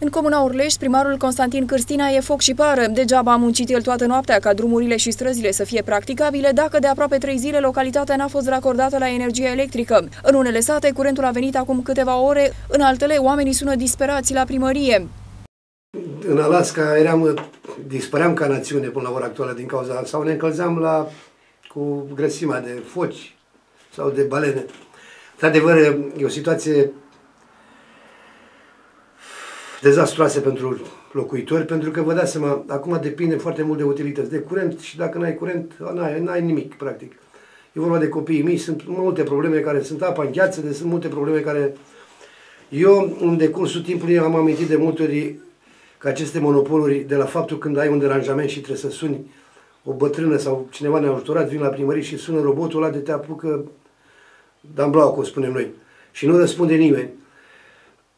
În comuna Orlești, primarul Constantin Cârstina e foc și pară. Degeaba a muncit el toată noaptea ca drumurile și străzile să fie practicabile dacă de aproape trei zile localitatea n-a fost racordată la energie electrică. În unele sate, curentul a venit acum câteva ore, în altele, oamenii sună disperați la primărie. În Alaska eram, dispăream ca națiune până la ora actuală din cauza sau ne încălzeam la, cu grăsimea de foci sau de balene. Într-adevăr, e o situație dezastroase pentru locuitori, pentru că vă dați seama, acum depinde foarte mult de utilități, de curent și dacă n-ai curent, n-ai, n-ai nimic, practic. E vorba de copiii mici, sunt multe probleme care sunt apa în gheață, de sunt multe probleme care... Eu, în decursul timpului, am amintit de multe ori că aceste monopoluri, de la faptul când ai un deranjament și trebuie să suni o bătrână sau cineva ne-a ajutorat, vin la primărie și sună robotul ăla de te apucă Dan Blau, spunem noi. Și nu răspunde nimeni.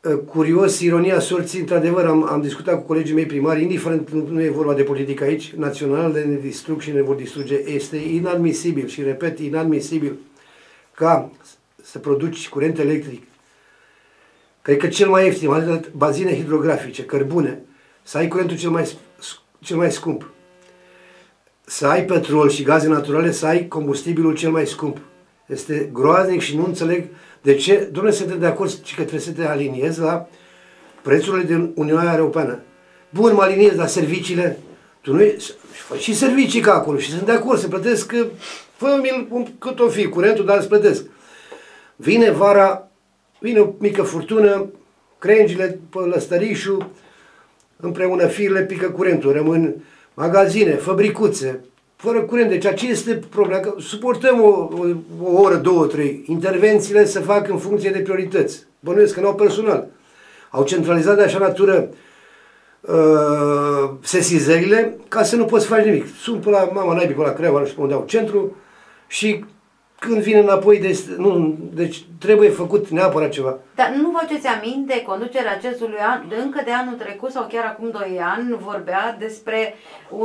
Uh, curios, ironia sorții, într-adevăr, am, am discutat cu colegii mei primari, indiferent, nu, nu e vorba de politică aici, naționalele ne distrug și ne vor distruge. Este inadmisibil și, repet, inadmisibil ca să produci curent electric, cred că cel mai ieftin, bazine hidrografice, cărbune, să ai curentul cel mai, cel mai scump, să ai petrol și gaze naturale, să ai combustibilul cel mai scump. Este groaznic și nu înțeleg de ce? Domnule, suntem de acord că trebuie să te aliniezi la prețurile din Uniunea Europeană. Bun, mă aliniez la serviciile. Tu nu fă și servicii ca acolo și sunt de acord să plătesc fă-mi cât o fi curentul, dar îți plătesc. Vine vara, vine o mică furtună, crengile pe lăstărișul, împreună firele pică curentul, rămân magazine, fabricuțe, fără curent. Deci aceea este problema. Că suportăm o, o, o oră, două, trei. Intervențiile se fac în funcție de priorități. Bănuiesc că nu au personal. Au centralizat de așa natură uh, sesizările ca să nu poți face nimic. Sunt pe la mama naibii, pe la Creva, nu știu unde au centru și când vine înapoi, de, nu, deci trebuie făcut neapărat ceva. Dar nu vă faceți aminte, conducerea acestui an, de încă de anul trecut sau chiar acum 2 ani, vorbea despre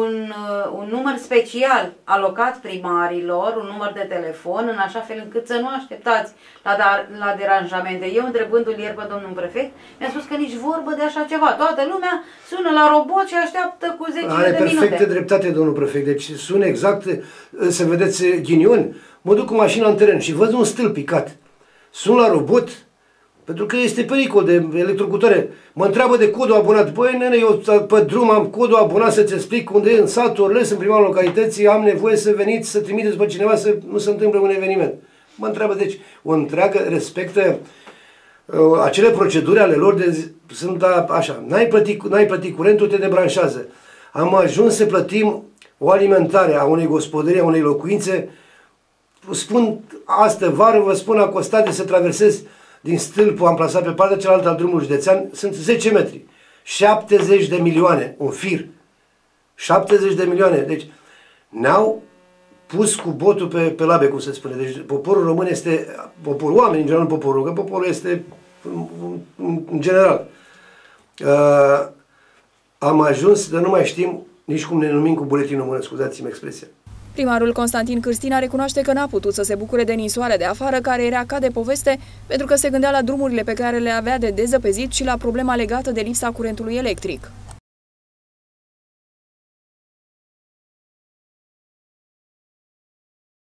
un, uh, un număr special alocat primarilor, un număr de telefon, în așa fel încât să nu așteptați la, dar, la deranjamente. Eu, întrebându-l ieri pe domnul prefect, mi-a spus că nici vorbă de așa ceva. Toată lumea sună la robot și așteaptă cu 10 Are de minute. Are perfectă dreptate, domnul prefect. Deci sună exact, să vedeți ghinion, mă duc cu mașina în teren și văd un stâlp picat. Sunt la robot, pentru că este pericol de electrocutare. Mă întreabă de codul abonat. Băi, nene, eu pe drum am codul abonat să-ți explic unde e în satul Orles, în prima localității, am nevoie să veniți, să trimiteți pe cineva să nu se întâmple un eveniment. Mă întreabă, deci, o întreagă respectă uh, acele proceduri ale lor de, sunt a, așa, n-ai plătit, n-ai plătit curentul, te debranșează. Am ajuns să plătim o alimentare a unei gospodării, a unei locuințe, spun astă vară, vă spun, a costat de să traversez din stâlpul amplasat pe partea cealaltă al drumului județean, sunt 10 metri. 70 de milioane, un fir. 70 de milioane. Deci ne-au pus cu botul pe, pe labe, cum se spune. Deci poporul român este, poporul, oameni în general, poporul, că poporul este în, în general. Uh, am ajuns să nu mai știm nici cum ne numim cu buletinul mână, scuzați-mi expresia. Primarul Constantin Cârstina recunoaște că n-a putut să se bucure de ninsoarea de afară, care era ca de poveste, pentru că se gândea la drumurile pe care le avea de dezăpezit și la problema legată de lipsa curentului electric.